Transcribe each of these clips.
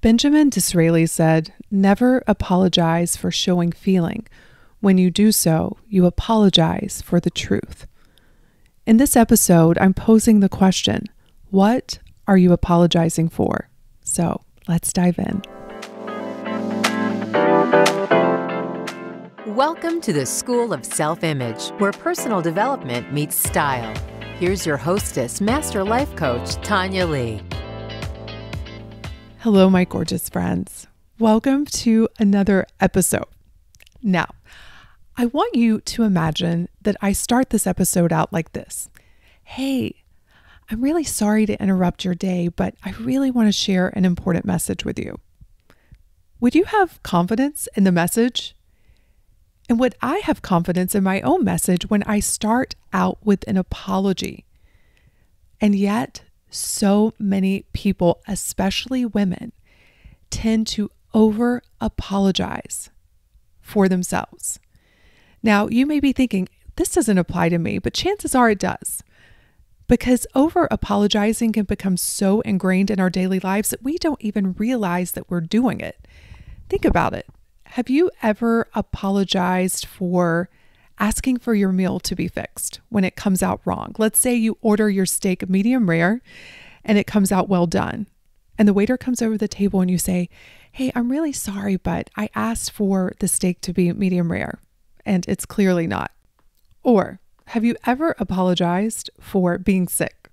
Benjamin Disraeli said, Never apologize for showing feeling. When you do so, you apologize for the truth. In this episode, I'm posing the question What are you apologizing for? So let's dive in. Welcome to the School of Self Image, where personal development meets style. Here's your hostess, Master Life Coach, Tonya Leigh. Hello, my gorgeous friends. Welcome to another episode. Now, I want you to imagine that I start this episode out like this Hey, I'm really sorry to interrupt your day, but I really want to share an important message with you. Would you have confidence in the message? And would I have confidence in my own message when I start out with an apology? And yet, so many people, especially women, tend to over apologize for themselves. Now, you may be thinking, this doesn't apply to me, but chances are it does. Because over apologizing can become so ingrained in our daily lives that we don't even realize that we're doing it. Think about it. Have you ever apologized for asking for your meal to be fixed when it comes out wrong? Let's say you order your steak medium rare and it comes out well done. And the waiter comes over the table and you say, Hey, I'm really sorry, but I asked for the steak to be medium rare and it's clearly not. Or have you ever apologized for being sick?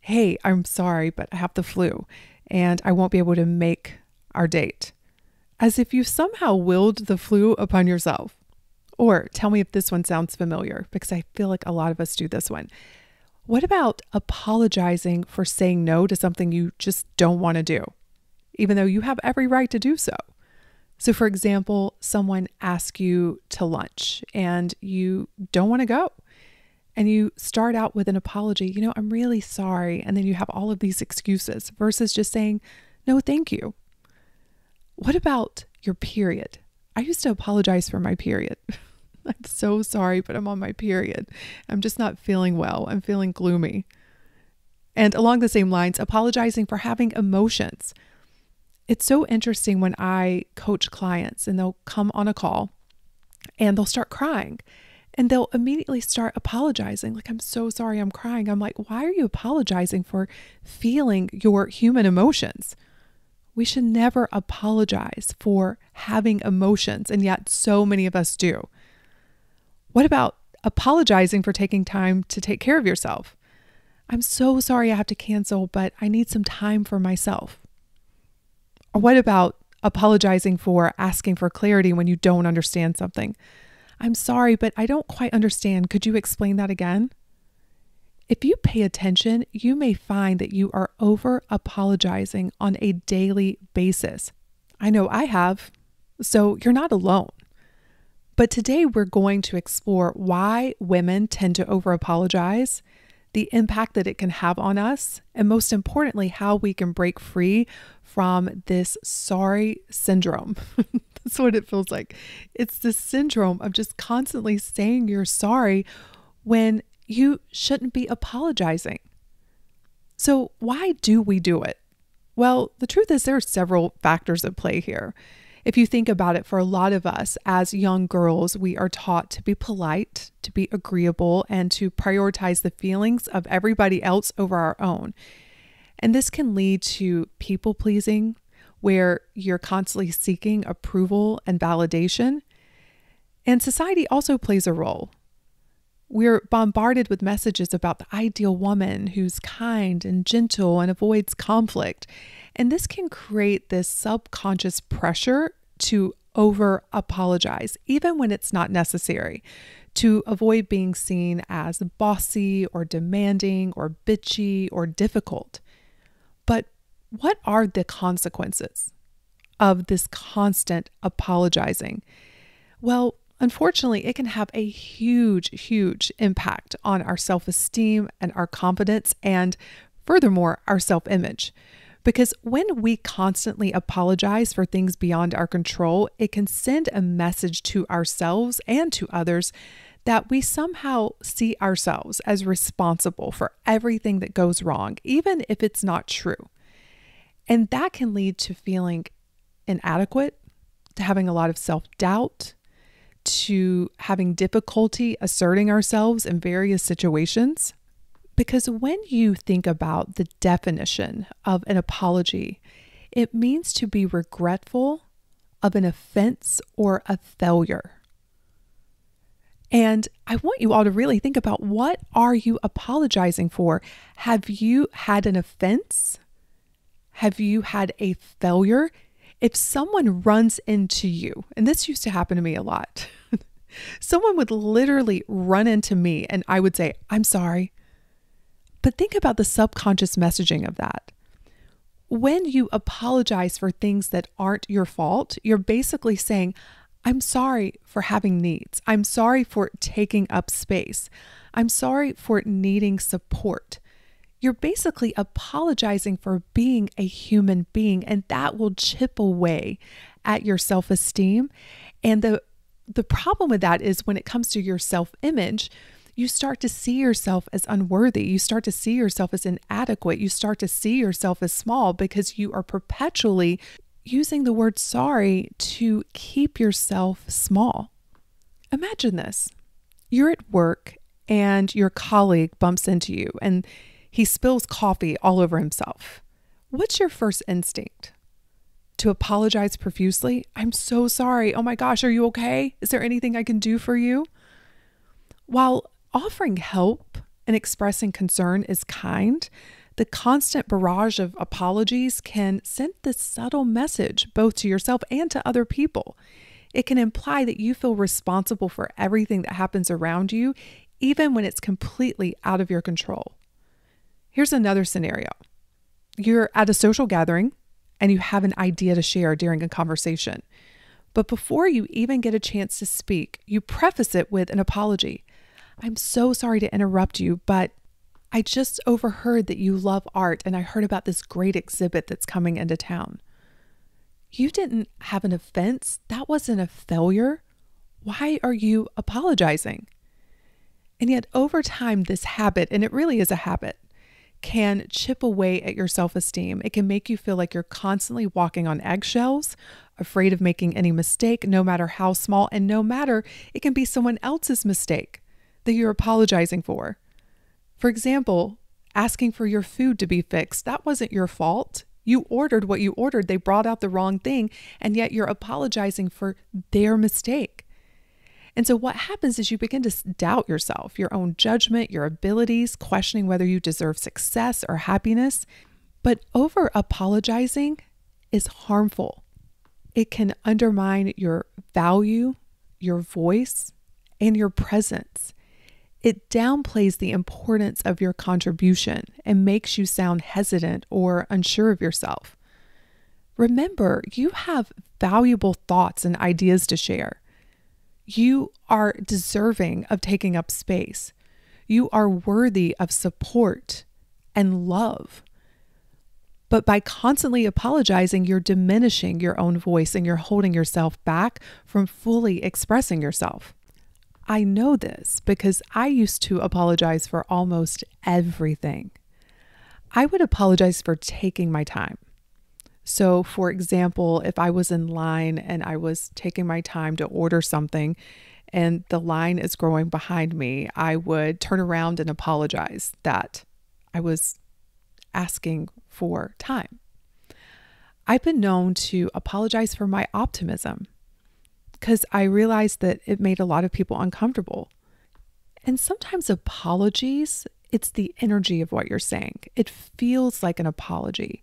Hey, I'm sorry, but I have the flu and I won't be able to make our date as if you somehow willed the flu upon yourself. Or tell me if this one sounds familiar, because I feel like a lot of us do this one. What about apologizing for saying no to something you just don't want to do, even though you have every right to do so? So, for example, someone asks you to lunch and you don't want to go. And you start out with an apology, you know, I'm really sorry. And then you have all of these excuses versus just saying, no, thank you. What about your period? I used to apologize for my period. I'm so sorry, but I'm on my period. I'm just not feeling well. I'm feeling gloomy. And along the same lines, apologizing for having emotions. It's so interesting when I coach clients and they'll come on a call and they'll start crying and they'll immediately start apologizing. Like, I'm so sorry, I'm crying. I'm like, why are you apologizing for feeling your human emotions? We should never apologize for having emotions, and yet so many of us do. What about apologizing for taking time to take care of yourself? I'm so sorry I have to cancel, but I need some time for myself. Or what about apologizing for asking for clarity when you don't understand something? I'm sorry, but I don't quite understand. Could you explain that again? If you pay attention, you may find that you are over apologizing on a daily basis. I know I have, so you're not alone. But today we're going to explore why women tend to over apologize, the impact that it can have on us, and most importantly, how we can break free from this sorry syndrome. That's what it feels like. It's the syndrome of just constantly saying you're sorry when you shouldn't be apologizing. So, why do we do it? Well, the truth is, there are several factors at play here. If you think about it, for a lot of us as young girls, we are taught to be polite, to be agreeable, and to prioritize the feelings of everybody else over our own. And this can lead to people pleasing, where you're constantly seeking approval and validation. And society also plays a role. We're bombarded with messages about the ideal woman who's kind and gentle and avoids conflict. And this can create this subconscious pressure to over apologize, even when it's not necessary, to avoid being seen as bossy or demanding or bitchy or difficult. But what are the consequences of this constant apologizing? Well, Unfortunately, it can have a huge, huge impact on our self esteem and our confidence, and furthermore, our self image. Because when we constantly apologize for things beyond our control, it can send a message to ourselves and to others that we somehow see ourselves as responsible for everything that goes wrong, even if it's not true. And that can lead to feeling inadequate, to having a lot of self doubt, to having difficulty asserting ourselves in various situations. Because when you think about the definition of an apology, it means to be regretful of an offense or a failure. And I want you all to really think about what are you apologizing for? Have you had an offense? Have you had a failure? If someone runs into you, and this used to happen to me a lot, someone would literally run into me and I would say, I'm sorry. But think about the subconscious messaging of that. When you apologize for things that aren't your fault, you're basically saying, I'm sorry for having needs. I'm sorry for taking up space. I'm sorry for needing support. You're basically apologizing for being a human being, and that will chip away at your self esteem. And the, the problem with that is when it comes to your self image, you start to see yourself as unworthy. You start to see yourself as inadequate. You start to see yourself as small because you are perpetually using the word sorry to keep yourself small. Imagine this you're at work and your colleague bumps into you and he spills coffee all over himself. What's your first instinct? To apologize profusely? I'm so sorry. Oh my gosh, are you okay? Is there anything I can do for you? While offering help and expressing concern is kind, the constant barrage of apologies can send this subtle message both to yourself and to other people. It can imply that you feel responsible for everything that happens around you, even when it's completely out of your control. Here's another scenario you're at a social gathering and you have an idea to share during a conversation. But before you even get a chance to speak, you preface it with an apology. I'm so sorry to interrupt you, but I just overheard that you love art and I heard about this great exhibit that's coming into town. You didn't have an offense. That wasn't a failure. Why are you apologizing? And yet, over time, this habit, and it really is a habit, can chip away at your self esteem. It can make you feel like you're constantly walking on eggshells, afraid of making any mistake, no matter how small, and no matter it can be someone else's mistake that you're apologizing for. For example, asking for your food to be fixed, that wasn't your fault. You ordered what you ordered, they brought out the wrong thing, and yet you're apologizing for their mistake. And so, what happens is you begin to doubt yourself, your own judgment, your abilities, questioning whether you deserve success or happiness. But over apologizing is harmful. It can undermine your value, your voice, and your presence it downplays the importance of your contribution and makes you sound hesitant or unsure of yourself. Remember, you have valuable thoughts and ideas to share. You are deserving of taking up space. You are worthy of support and love. But by constantly apologizing, you're diminishing your own voice and you're holding yourself back from fully expressing yourself. I know this because I used to apologize for almost everything. I would apologize for taking my time. So, for example, if I was in line and I was taking my time to order something and the line is growing behind me, I would turn around and apologize that I was asking for time. I've been known to apologize for my optimism because I realized that it made a lot of people uncomfortable. And sometimes apologies, it's the energy of what you're saying. It feels like an apology.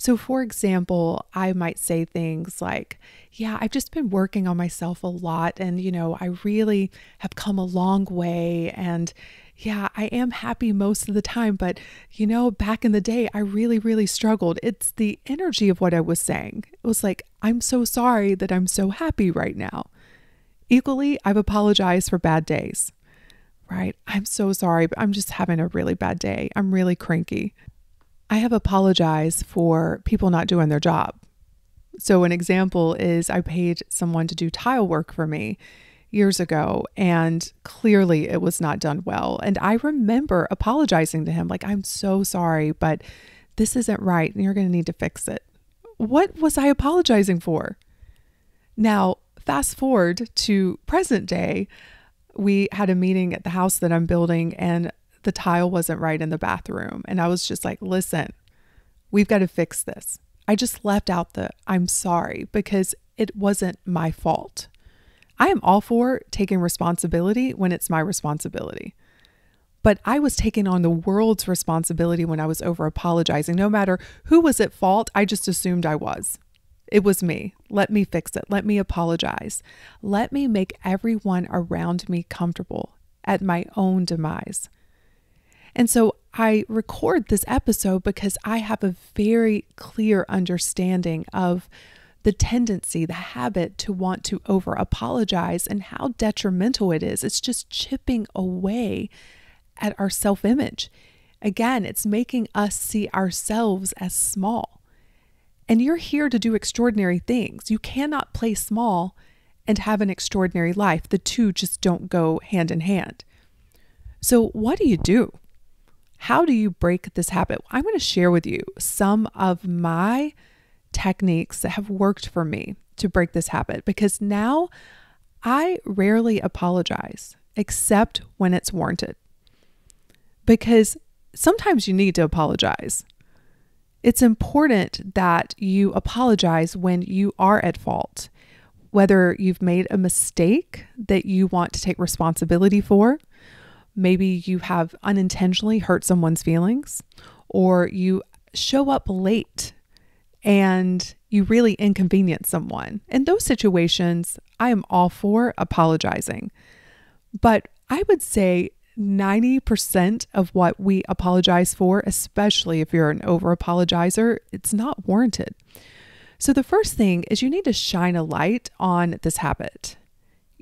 So, for example, I might say things like, Yeah, I've just been working on myself a lot, and, you know, I really have come a long way. And, yeah, I am happy most of the time, but you know, back in the day, I really, really struggled. It's the energy of what I was saying. It was like, I'm so sorry that I'm so happy right now. Equally, I've apologized for bad days, right? I'm so sorry, but I'm just having a really bad day. I'm really cranky. I have apologized for people not doing their job. So, an example is I paid someone to do tile work for me years ago and clearly it was not done well. And I remember apologizing to him, like, I'm so sorry, but this isn't right and you're going to need to fix it. What was I apologizing for? Now, fast forward to present day, we had a meeting at the house that I'm building and the tile wasn't right in the bathroom. And I was just like, listen, we've got to fix this. I just left out the I'm sorry because it wasn't my fault. I am all for taking responsibility when it's my responsibility. But I was taking on the world's responsibility when I was over apologizing. No matter who was at fault, I just assumed I was. It was me. Let me fix it. Let me apologize. Let me make everyone around me comfortable at my own demise. And so I record this episode because I have a very clear understanding of the tendency, the habit to want to over apologize and how detrimental it is. It's just chipping away at our self image. Again, it's making us see ourselves as small. And you're here to do extraordinary things. You cannot play small and have an extraordinary life. The two just don't go hand in hand. So, what do you do? How do you break this habit? I'm going to share with you some of my techniques that have worked for me to break this habit because now I rarely apologize except when it's warranted. Because sometimes you need to apologize. It's important that you apologize when you are at fault, whether you've made a mistake that you want to take responsibility for Maybe you have unintentionally hurt someone's feelings, or you show up late and you really inconvenience someone. In those situations, I am all for apologizing. But I would say 90% of what we apologize for, especially if you're an over apologizer, it's not warranted. So, the first thing is you need to shine a light on this habit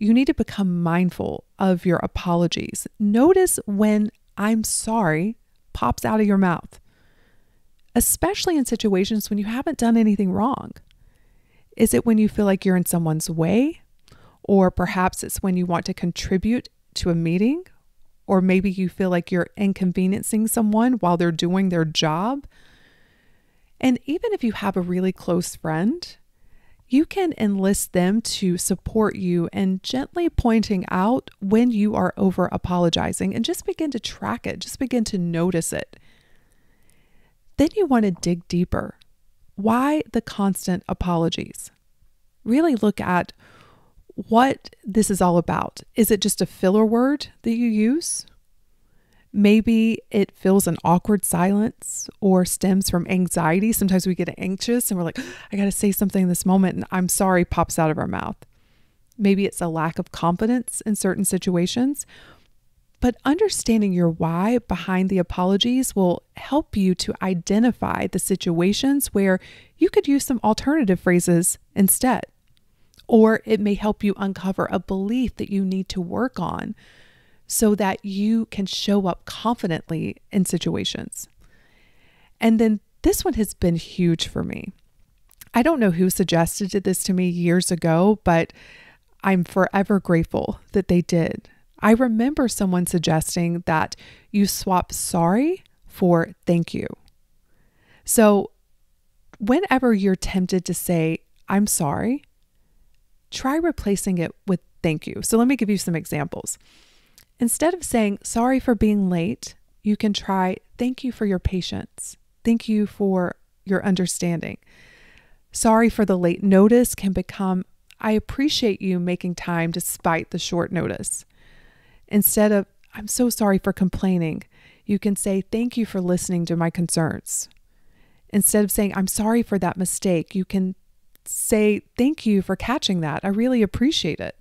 you need to become mindful of your apologies. Notice when I'm sorry pops out of your mouth, especially in situations when you haven't done anything wrong. Is it when you feel like you're in someone's way? Or perhaps it's when you want to contribute to a meeting? Or maybe you feel like you're inconveniencing someone while they're doing their job? And even if you have a really close friend you can enlist them to support you and gently pointing out when you are over apologizing and just begin to track it, just begin to notice it. Then you want to dig deeper. Why the constant apologies? Really look at what this is all about. Is it just a filler word that you use? Maybe it fills an awkward silence or stems from anxiety. Sometimes we get anxious and we're like, I got to say something in this moment, and I'm sorry pops out of our mouth. Maybe it's a lack of confidence in certain situations. But understanding your why behind the apologies will help you to identify the situations where you could use some alternative phrases instead. Or it may help you uncover a belief that you need to work on so that you can show up confidently in situations. And then this one has been huge for me. I don't know who suggested this to me years ago, but I'm forever grateful that they did. I remember someone suggesting that you swap sorry for thank you. So, whenever you're tempted to say, I'm sorry, try replacing it with thank you. So, let me give you some examples. Instead of saying, sorry for being late, you can try, thank you for your patience. Thank you for your understanding. Sorry for the late notice can become, I appreciate you making time despite the short notice. Instead of, I'm so sorry for complaining, you can say, Thank you for listening to my concerns. Instead of saying, I'm sorry for that mistake, you can say, Thank you for catching that. I really appreciate it.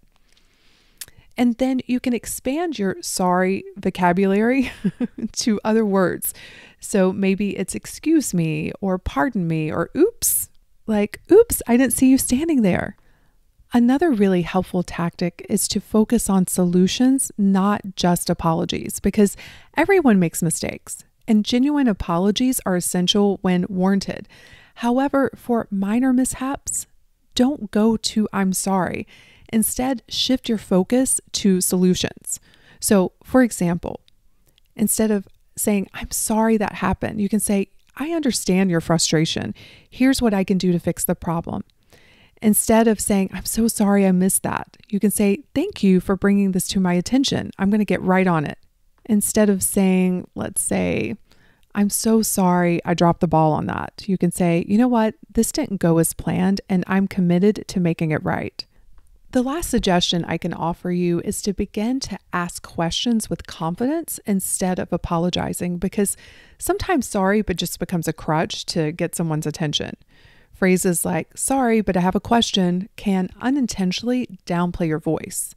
And then you can expand your sorry vocabulary to other words. So maybe it's excuse me or pardon me or oops, like, oops, I didn't see you standing there. Another really helpful tactic is to focus on solutions, not just apologies, because everyone makes mistakes and genuine apologies are essential when warranted. However, for minor mishaps, don't go to I'm sorry. Instead, shift your focus to solutions. So, for example, instead of saying, I'm sorry that happened, you can say, I understand your frustration. Here's what I can do to fix the problem. Instead of saying, I'm so sorry I missed that, you can say, Thank you for bringing this to my attention. I'm going to get right on it. Instead of saying, let's say, I'm so sorry I dropped the ball on that, you can say, You know what? This didn't go as planned, and I'm committed to making it right. The last suggestion I can offer you is to begin to ask questions with confidence instead of apologizing because sometimes sorry but just becomes a crutch to get someone's attention. Phrases like, sorry, but I have a question, can unintentionally downplay your voice.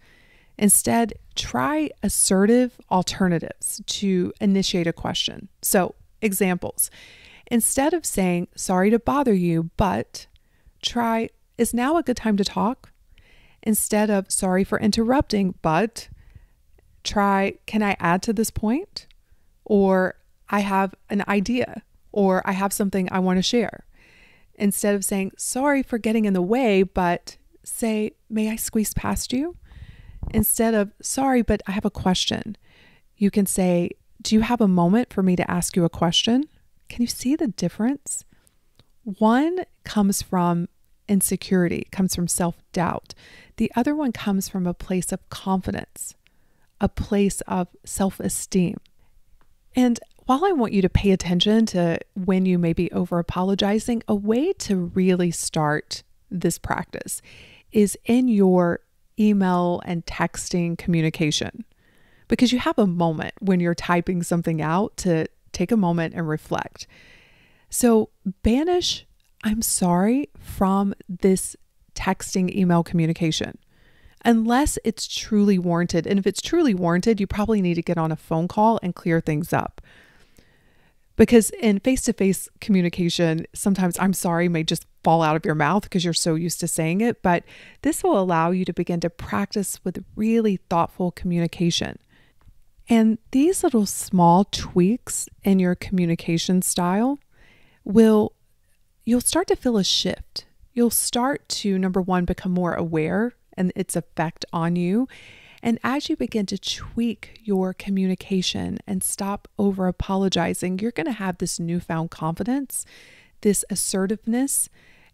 Instead, try assertive alternatives to initiate a question. So, examples. Instead of saying, sorry to bother you, but try, is now a good time to talk? Instead of, sorry for interrupting, but try, can I add to this point? Or I have an idea, or I have something I want to share. Instead of saying, sorry for getting in the way, but say, may I squeeze past you? Instead of, sorry, but I have a question, you can say, do you have a moment for me to ask you a question? Can you see the difference? One comes from insecurity, comes from self doubt. The other one comes from a place of confidence, a place of self esteem. And while I want you to pay attention to when you may be over apologizing, a way to really start this practice is in your email and texting communication because you have a moment when you're typing something out to take a moment and reflect. So, banish I'm sorry from this texting email communication unless it's truly warranted. And if it's truly warranted, you probably need to get on a phone call and clear things up. Because in face to face communication, sometimes I'm sorry may just fall out of your mouth because you're so used to saying it. But this will allow you to begin to practice with really thoughtful communication. And these little small tweaks in your communication style will, you'll start to feel a shift. You'll start to, number one, become more aware and its effect on you. And as you begin to tweak your communication and stop over apologizing, you're going to have this newfound confidence, this assertiveness,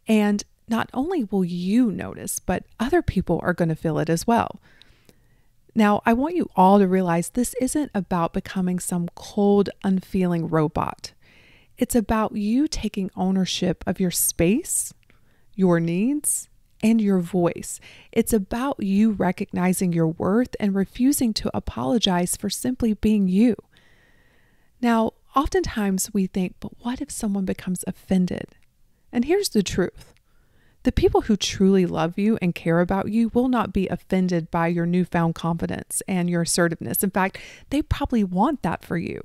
and not only will you notice, but other people are going to feel it as well. Now, I want you all to realize this isn't about becoming some cold, unfeeling robot. It's about you taking ownership of your space, your needs, and your voice. It's about you recognizing your worth and refusing to apologize for simply being you. Now, oftentimes we think, but what if someone becomes offended? And here's the truth the people who truly love you and care about you will not be offended by your newfound confidence and your assertiveness. In fact, they probably want that for you.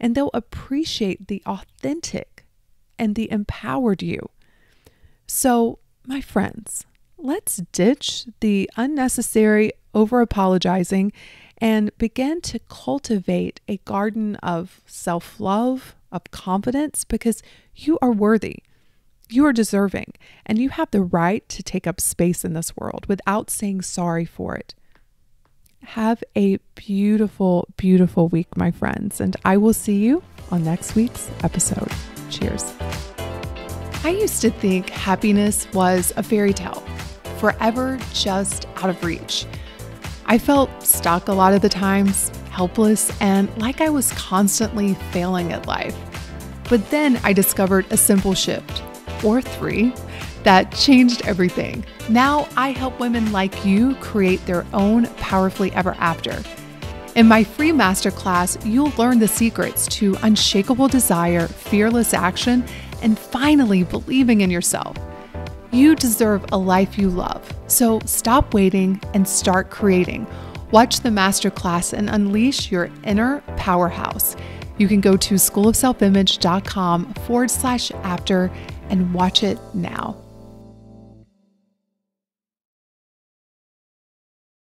And they'll appreciate the authentic and the empowered you. So, my friends, let's ditch the unnecessary over apologizing and begin to cultivate a garden of self love, of confidence, because you are worthy. You are deserving, and you have the right to take up space in this world without saying sorry for it. Have a beautiful, beautiful week, my friends, and I will see you on next week's episode. Cheers. I used to think happiness was a fairy tale, forever just out of reach. I felt stuck a lot of the times, helpless, and like I was constantly failing at life. But then I discovered a simple shift, or three, that changed everything. Now I help women like you create their own powerfully ever after. In my free masterclass, you'll learn the secrets to unshakable desire, fearless action, and finally believing in yourself. You deserve a life you love. So stop waiting and start creating. Watch the masterclass and unleash your inner powerhouse. You can go to schoolofselfimage.com forward slash after and watch it now.